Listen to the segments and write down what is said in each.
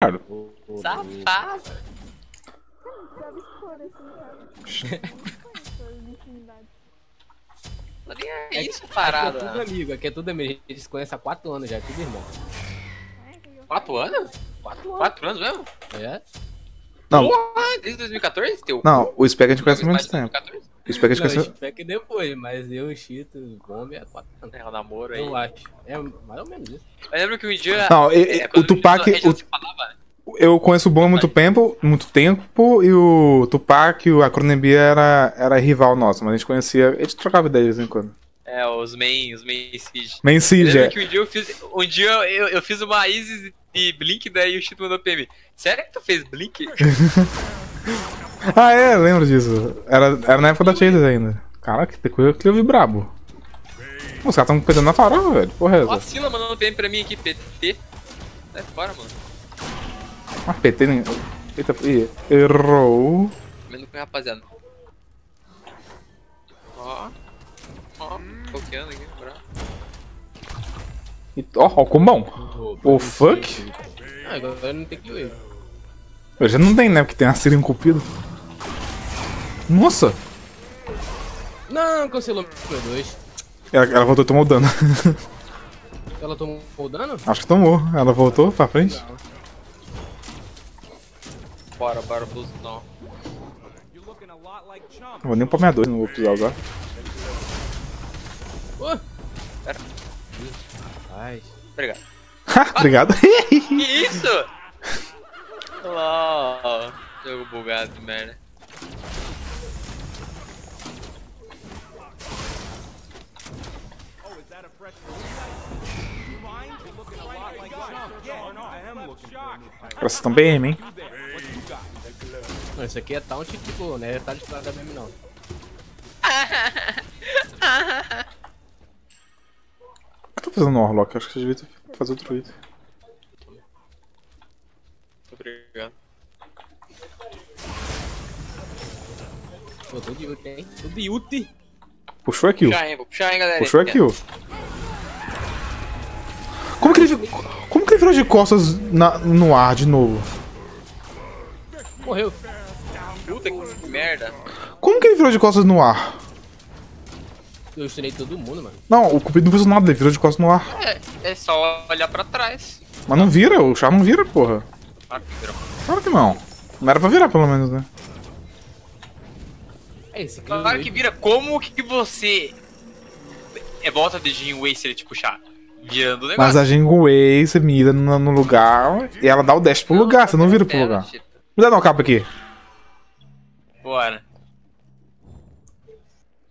Claro. Safado. Nem é isso, Aqui parada. é tudo amigo, aqui é tudo amigo. A gente se conhece há 4 anos já, é tudo irmão. É, que eu- Quatro anos? 4 anos. Quatro anos mesmo? É? Não, Porra, desde 2014? Teu não, o Spec a gente conhece há mais muito tempo. 2014? Spec a gente Não, conhece. espero que depois, mas eu, Chito, Bombe é 4 anos. É, o namoro aí. Eu acho. É mais ou menos isso. Eu lembro que um dia. Não, e- é, e- o Tupac. A o- falava, né? eu conheço o Bom há muito tempo, muito tempo, e o Tupac e o Acronembia era, era rival nosso, mas a gente conhecia. A gente trocava ideia de vez em quando. É, os main, os main siege. Main Eu Siege, lembro é. que um dia eu fiz. Um dia eu, eu fiz uma Isis de Blink, daí o Chito mandou PM. Sério que tu fez Blink? Ah, é, lembro disso. Era, era na época da Chase ainda. Caraca, que coisa que eu vi brabo. Os caras tão perdendo na farofa, velho. Porra, é Ó, a essa? Sila mandando PM pra mim aqui, PT. Sai fora, mano. Mas PT nem. Eita, ih, errou. Comendo com rapaziada. Ó. Ó, foqueando aqui, bravo. E- Ó, ó, o combão. O fuck? Ah, agora não tem que ir. Eu já não tem, né? Porque tem a Siri enculpida. Nossa! Não, cancelou meu 2. Ela, ela voltou e tomou dano. Ela tomou o dano? Acho que tomou. Ela voltou pra frente. Bora, bora, não. Não vou nem pra minha 2, não vou precisar usar. Pô! Pera. Rapaz. Obrigado. Obrigado. Que isso? Oh, jogo bugado de merda. Vocês estão bem, hein? Não, isso aqui é taunt tipo, né? Tá de estrada mesmo não. Eu tô fazendo um Warlock, acho que eu devia ter- fazer outro item. Obrigado. Pô, tudo de ult, hein? Tudo de ult. Puxou a kill. Puxar, hein, vou puxar, hein, galera. Puxou a kill. Como que ele, como que ele virou de costas na- no ar de novo? Morreu. Puta que merda. Como que ele virou de costas no ar? Eu estunei todo mundo, mano. Não, o Cupido não fez nada, ele virou de costas no ar. É, é só olhar pra trás. Mas não vira, o char não vira, porra. Ah, que virou. Claro que não. Não era pra virar, pelo menos, né? É esse aqui. Claro que vira. Como que você. É volta a dedinho Way se ele te puxar? Virando o negócio. Mas a Jinguei, você mira no, no lugar e ela dá o dash pro lugar, você não vira pro Pera, lugar. Chito. Me dá uma capa aqui. Bora.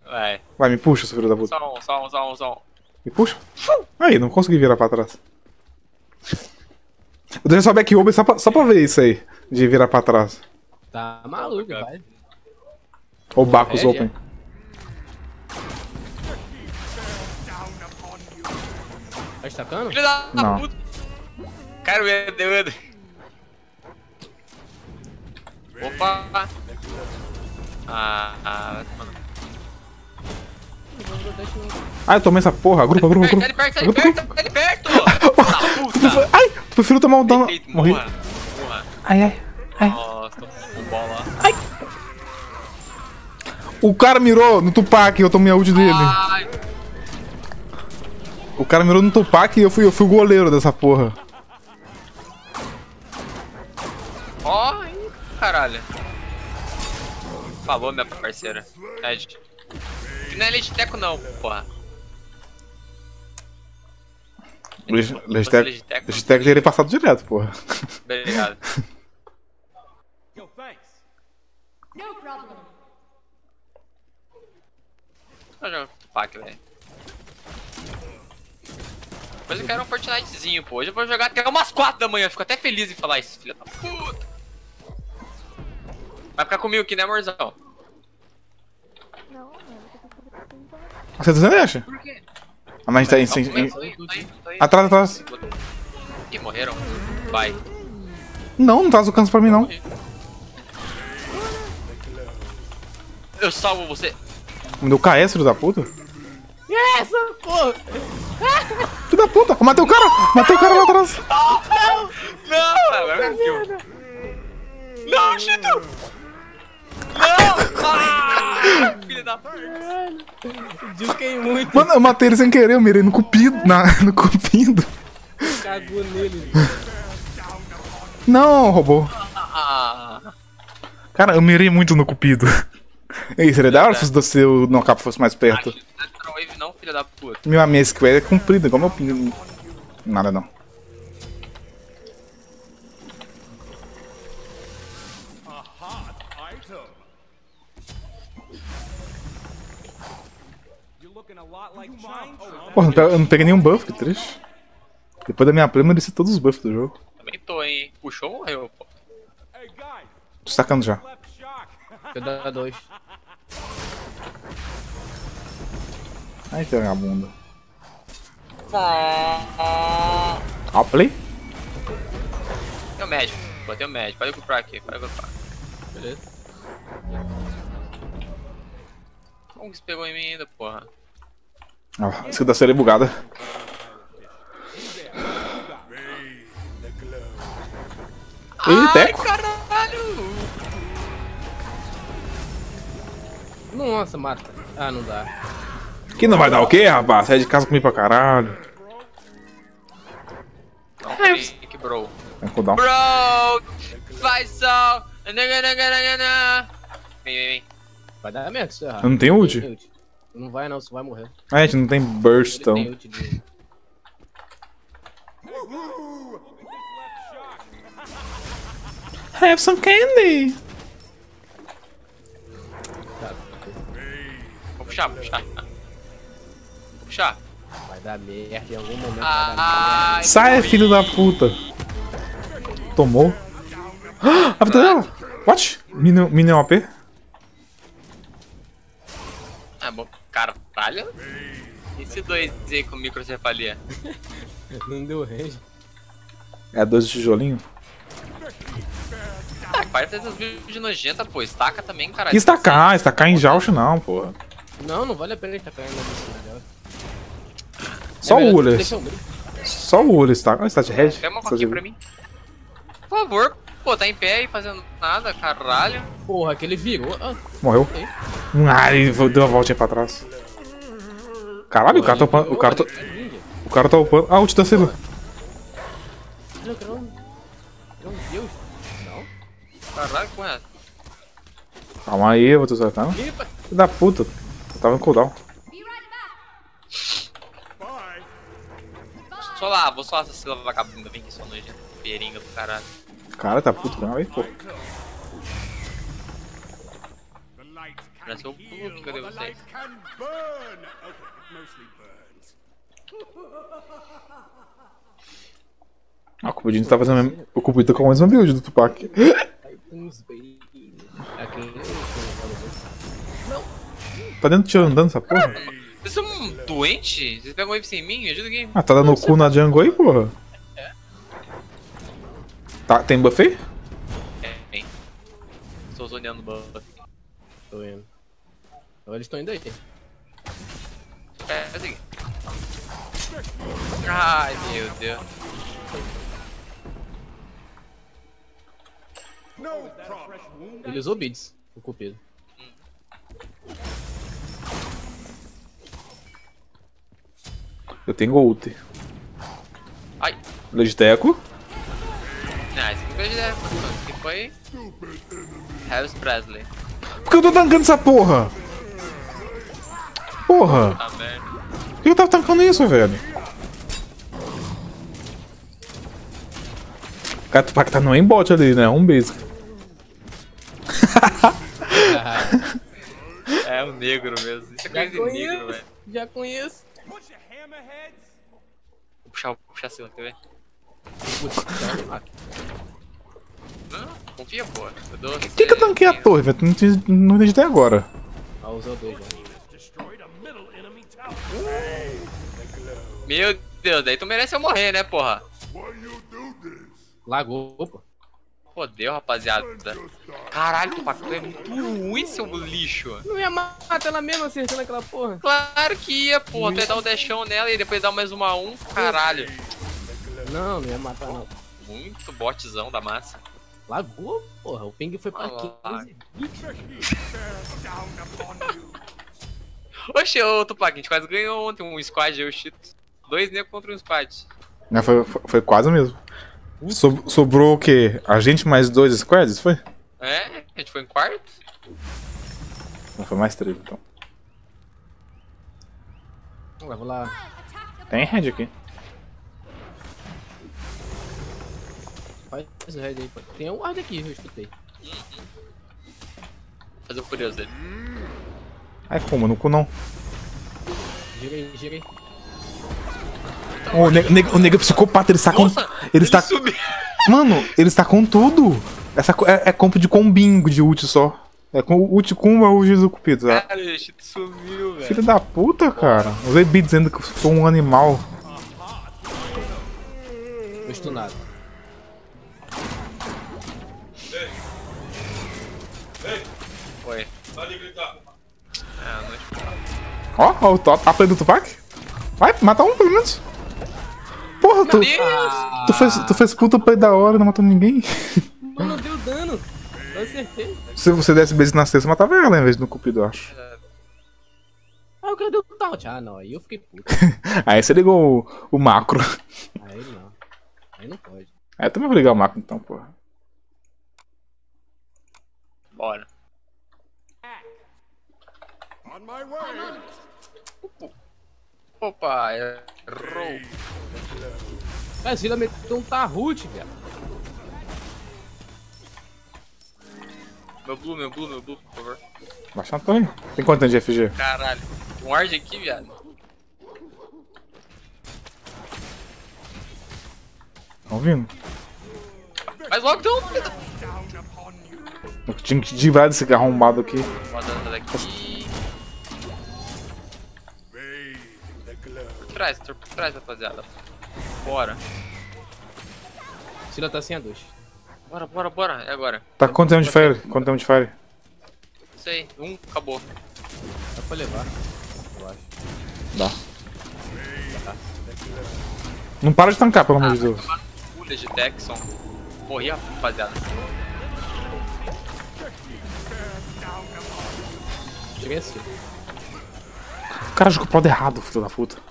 Vai. Vai, me puxa, seu filho da puta. Só um, só um, só um, só um. Me puxa. Aí, não consegui virar pra trás. Eu deixei só back over só pra, só pra ver isso aí. De virar pra trás. Tá maluco, cara. vai. Ou Bacos É, Open. Tá destacando? Filho da Não. puta. Cara, o Eder, o Eder. Opa. Ah, ah, mano. Ai, eu tomei essa porra. Grupa, grupa, Sai grupa. de perto, sai de Grupa, perto, de perto! Puta! Ai, prefiro tomar um dano. Morri. morra. Ai, ai, ai. Nossa, tô com bola. O cara mirou no Tupac, eu tomei a ult dele. Ai, O cara mirou no Tupac e eu fui, eu fui o goleiro dessa porra. ó, ih, caralho. Falou, minha parceira. Ed. Que não é leite teco não, porra. Legitec Legitec. Legitec teria passado direto, porra. Obrigado. No problem. Vou jogar pack, velho. Mas eu quero um Fortnitezinho, pô. Hoje eu vou jogar até umas 4 da manhã. Fico até feliz em falar isso, filha da puta. Vai ficar comigo aqui, né, amorzão? Não, mano, eu tô com você. Você tá deixa? Por quê? Ah, mas a gente tá em. Não. Atrás, atrás. Ih, morreram? Vai. Não, não tá alcançando pra mim, não. Eu salvo você. Me deu KS, filho da puta. É, socorro! Filho da puta! Matei o cara! Matei o cara lá atrás! Não, agora me kill. Não, Chito! Não! Ah, filha da puta. Juquei muito, Mano, eu matei ele sem querer, eu mirei no cupido, na, no cupido. cagou nele. Não, robô. Ah, Cara, eu mirei muito no cupido. Ei, seria da hora se o seu knockup fosse mais perto. não Wave não, filha da puta. Minha minha square é comprida, igual meu ping. Nada não. Porra, pe- eu não peguei nenhum buff, que triste. Depois da minha play, eu mereci todos os buffs do jogo. Também tô, hein? Puxou ou morreu, pô? Tô sacando já. Eu dou dois. Ai, vagabunda. Ó, play? Tem o médico. Botei o médico. Pode comprar aqui, pode comprar. Beleza. Como que você pegou em mim ainda, porra? Ó, isso da série bugada. Ih, teco. caralho! Nossa, mata. Ah, não dá. Que não vai dar o quê, rapaz? Sai de casa comigo pra caralho. Não, fake, bro. Bro! Faz só! Vem, vem, vem. Vai dar merda se errar. Eu não tenho ult? Tem Não vai não, você vai morrer. A gente não tem burst, tem então. ult de... Have some candy. Puxar, vou puxar. Vou puxar. vai dar merda em algum momento. dar Ai, Sai, filho da puta. Tomou. Ah, A vida dela. What? Minion, minion AP? Ah, bom, caralho. E esse dois aí com microcefalia? Não deu range. É dois de tijolinho. Ah, para de fazer essas vídeos de nojenta, pô. Estaca também, caralho. Que estacar? Estacar em Joust não, porra. Não, não vale a pena ele tá caindo na piscina dela. Só É o grito. Só o Uller está. Olha, está de red. Quer uma coquinha de- pra mim? Por favor. Pô, tá em pé e fazendo nada, caralho. Porra, que ele virou. Ah, Morreu. Ei. Ah, ele deu uma voltinha pra trás. Caralho, o cara tá upando. O cara tá, o cara tá upando. Ah, ult da Sila. É um... é um deus. Não? Caralho, com essa. Calma aí, eu vou te soltar. Epa! Filho da puta. Eu tava no cooldown. Só lá, vou só essa sílaba vagabunda. Vem aqui, sua nojenta. Peringa do caralho. Cara, tá puto não, aí, pô. Parece o Hulk, cadê vocês? Ah, o Cupidinho tá fazendo a mesma... O Cupidinho tá com a mesma build do Tupac. Tá dentro tiro andando essa porra? Vocês são um doente? Vocês pegam wave sem mim? Me ajuda aqui. Ah, tá dando o cu na jungle aí, porra? Tá, tem buff aí? É, vem. Estou zoneando o buff. Tô vendo. Então eles estão indo aí. É, é seguinte. Ai, meu Deus. Ele usou beats, o cupido. Eu tenho ult. Ai. Legiteco. Não, esse aqui foi de Esse aqui foi. Harris Presley. Por que eu tô tancando essa porra? Porra! Tá merda. Por que eu tava tancando isso, velho? O cara Tupac tá no aimbot ali, né? Um basic. É um negro mesmo. Isso é coisa de negro, velho. Já conheço. Vou puxar, vou puxar a Sila, quer ver? Não, confia, pô. Eu dou. Por que, que eu tanquei a torre, velho? Não tinha- Não entendi até agora. Ah, usou dois já. Meu Deus, daí tu merece eu morrer, né, porra? Lagou, pô. Fodeu, rapaziada. Caralho, Tupac, tu é muito ruim, seu lixo. Não ia matar ela mesmo acertando aquela porra. Claro que ia, porra. Tu ia dar o dashão nela e depois dar mais uma um. Caralho. Não, não ia matar não. Muito botzão da massa. Lagou, porra. O ping foi pra Ah, 15. Oxe, ô Tupac, a gente quase ganhou ontem um squad, eu e o Cheetos. Dois negros contra um squad. Né, foi, foi, foi quase mesmo. So- sobrou o quê? A gente mais dois squads, foi? É, a gente foi em quarto. Não, foi mais três, então. Vamos lá, vou lá. Tem red aqui. Faz o head aí. pô. Tem um guarda aqui, eu escutei. Fazer o curioso dele. Ai, como? No cu não. Gira aí, gira aí. O nega, nega- o nega é psicopata, ele está com. Nossa, Ele está. subiu. Mano, ele está com tudo. Essa é, é compo de combingo de ult só. É com ult com o ult do Cupido, tá? Cara, o Cheetos sumiu, velho. Filho da puta, cara. Usei beat dizendo que eu sou um animal. Tô stunado. Foi. Ah, não Ó, ó, o top. A play do Tupac. Vai, mata um pelo menos. Porra, tu, Meu Deus! tu, fez, tu fez puta play da hora e não matou ninguém. Mano, deu dano. Eu acertei. Se você desse base na sexta, matava ela em vez do Cupido, eu acho. Ah, eu quero dar o taunt. Ah, não. Aí eu fiquei puto. Aí você ligou o, o macro. Aí não. Aí não pode. Aí eu também vou ligar o macro então, porra. Bora. Opa, errou. Cara, Zila meteu um Tarut, velho. Meu blue, meu blue, meu blue, por favor. Baixa a torre. Tem quanto tempo de FG? Caralho. Um ward aqui, viado. Tão vindo? Mas logo deu um filho da- Eu tinha que livrar desse arrombado aqui. Daqui. Trás, por trás, rapaziada. Bora. Zila tá sem a 2. Bora, bora, bora. É agora. Tá quanto tempo de fire? Quanto tempo de fire? Isso aí. Um, acabou. Dá pra levar. Eu acho. Dá. Não para de tancar, pelo amor Ah, de Deus. Pulha de Texon. Morri, rapaziada. Cheguei assim. O cara jogou pro lado errado, filho da puta.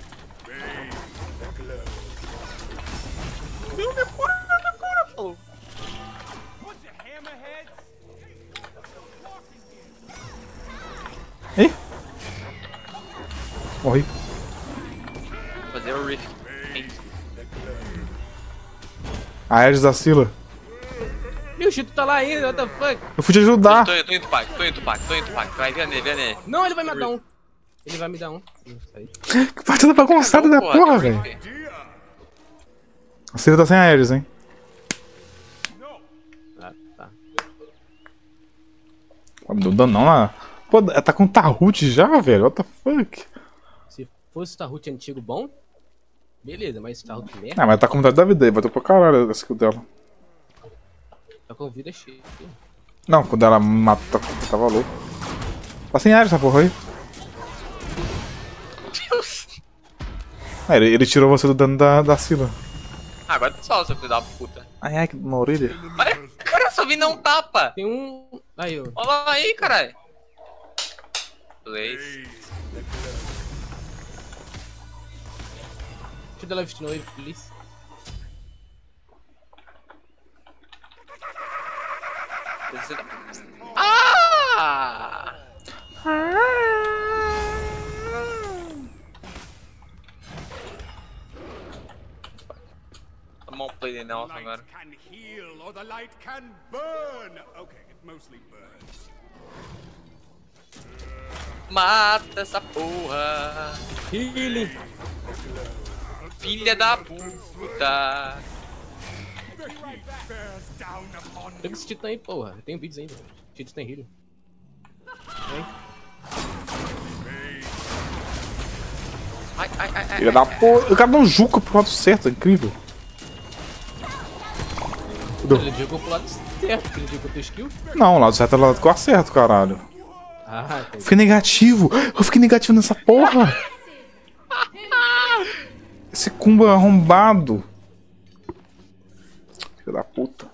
A Ares da Sila. Meu Chito tá lá ainda, what the fuck? Eu fui te ajudar. Tô, tô indo Tupac, tô indo Tupac, tô indo Tupac. Vai, vem nele, vem nele. Não, ele vai me dar um. Ele vai me dar um. Que partida bagunçada da porra, velho. A Sila tá sem a Ares, hein? Ah, tá. Pô, Não dá não lá. Pô, ela tá com Tarut já, velho. What the fuck? Se fosse o Tarut antigo bom, beleza, mas Tarut merda, Ah, mas tá com vontade da vida aí. Bateu pra caralho a skill dela. tá com vida cheia. Não, quando ela mata, tava louco. Tá sem Ares essa porra aí. Deus. Ah, ele, ele tirou você do dano da, da Sila. Ah, agora tu só, seu filho da puta. Ai, ai, que na orelha. Mas, cara, eu só vi não tapa. Tem um. Aí, ó. Olha lá aí, caralho. Blaze. Live stream ele, please. Ah! De Nelson agora. light can heal or the light can burn. Okay, it mostly burns. Mata essa porra. Healing! Filha da puta. Pega esse titã aí, porra. Eu tenho vídeos ainda. Titã tem healing. Ai, ai, ai, ai. Filha da porra. O cara não juca pro lado certo, é incrível. Ele jogou pro lado certo, ele jogou teu skill. Não, o lado certo é o lado que eu acerto, caralho. Ah. Fiquei negativo. Eu fiquei negativo nessa porra. Esse cumba arrombado. Filho da puta.